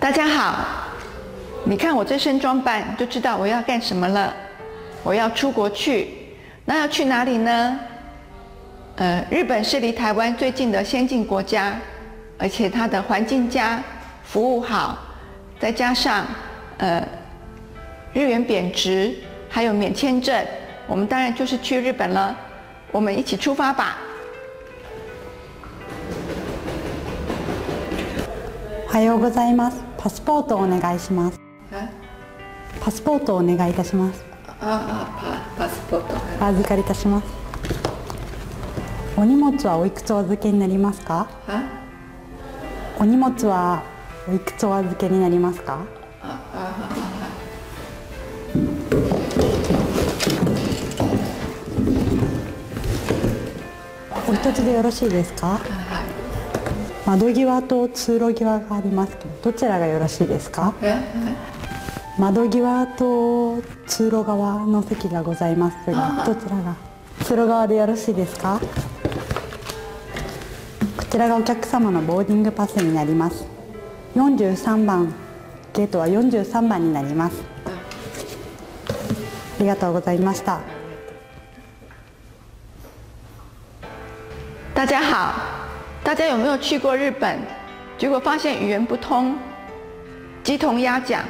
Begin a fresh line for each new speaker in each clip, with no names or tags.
大家好，你看我这身装扮就知道我要干什么了。我要出国去，那要去哪里呢？呃，日本是离台湾最近的先进国家，而且它的环境佳，服务好，再加上呃日元贬值，还有免签证，我们当然就是去日本了。我们一起出发吧。
おはようございます。 パスポートをお願いします。パスポートをお願いいたします。
ああパパスポート。
お預かりいたします。お荷物はおいくつお預けになりますか？
あ
お荷物はおいくつお預けになりますか？お一つでよろしいですか？窓際と通路際がありますけど、どちらがよろしいですか？
え？
窓際と通路側の席がございますがどちらが？通路側でよろしいですか？こちらがお客様のボーディングパスになります。43番ゲートは43番になります。ありがとうございました。
大家好，大家有没有去过日本？结果发现语言不通，鸡同鸭讲，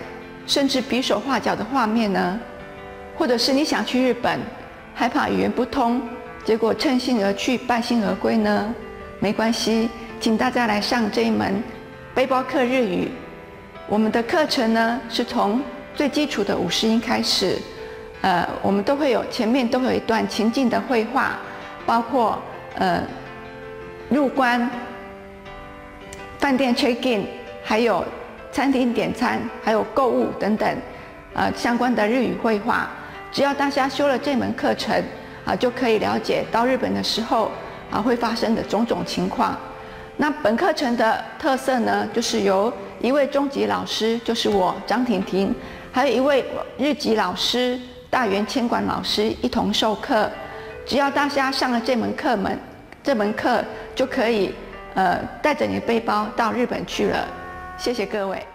甚至比手画脚的画面呢？或者是你想去日本，害怕语言不通，结果趁兴而去，败兴而归呢？没关系，请大家来上这一门背包客日语。我们的课程呢是从最基础的五十音开始，呃，我们都会有前面都会有一段情境的绘画，包括呃入关、饭店 check in，还有餐厅点餐，还有购物等等，呃相关的日语绘画。只要大家修了这门课程啊，就可以了解到日本的时候啊会发生的种种情况。那本课程的特色呢，就是由一位中级老师，就是我张婷婷，还有一位日籍老师大原千管老师一同授课。只要大家上了这门课门，这门课就可以呃带着你的背包到日本去了。谢谢各位。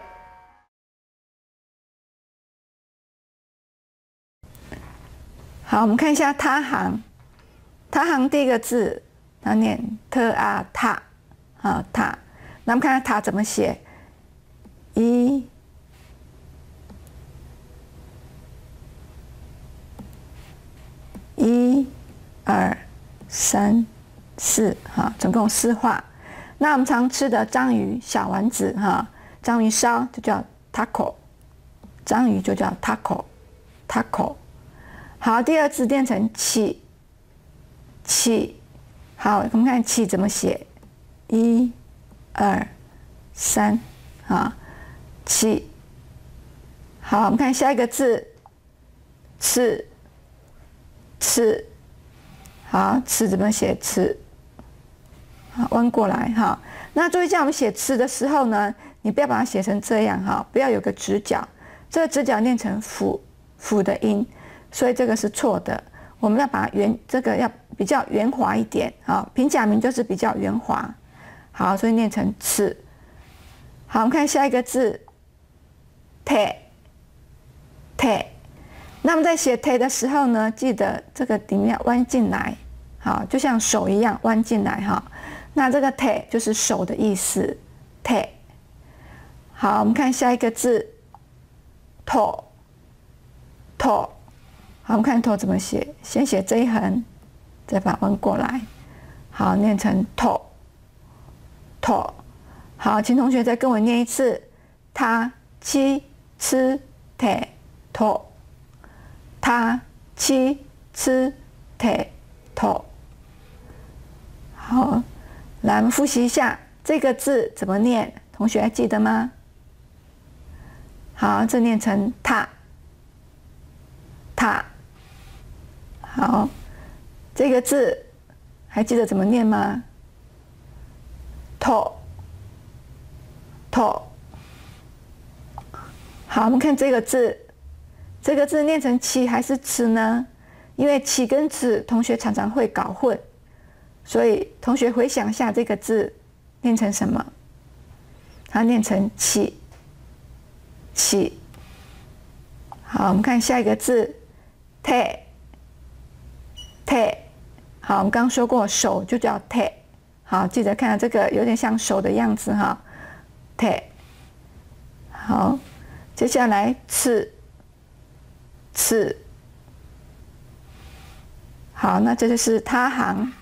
好，我们看一下他行。他行第一个字，它念特啊塔，啊塔。那我们看看塔怎么写？一、一、二、三、四，哈，总共四画。那我们常吃的章鱼小丸子，哈，章鱼烧就叫 taco，章鱼就叫 taco，taco。好，第二字变成起，起。好，我们看起怎么写？一、二、三，啊，起。好，我们看下一个字，吃，吃。好，吃怎么写？吃。弯过来哈。那注意，叫我们写“吃”的时候呢，你不要把它写成这样哈，不要有个直角，这个直角念成“辅”，“辅”的音。所以这个是错的，我们要把圆这个要比较圆滑一点啊，平假名就是比较圆滑。好，所以念成吃。好，我们看下一个字，te te。那么在写 t 的时候呢，记得这个底面弯进来，好，就像手一样弯进来哈。那这个 te 就是手的意思，te。好，我们看下一个字，to to。好，我们看头怎么写，先写这一横，再把弯过来，好，念成头头。好，请同学再跟我念一次，他七吃铁头，他七吃铁头。好，来我们复习一下这个字怎么念，同学还记得吗？好，这念成他他。好，这个字还记得怎么念吗？头头。好，我们看这个字，这个字念成“起”还是“吃”呢？因为“起”跟“吃”同学常常会搞混，所以同学回想一下这个字念成什么？它念成“起”，起。好，我们看下一个字，手，手。好，我们刚说过手就叫手。好，记得看这个有点像手的样子哈，手。好，接下来刺，刺。好，那这就是他行。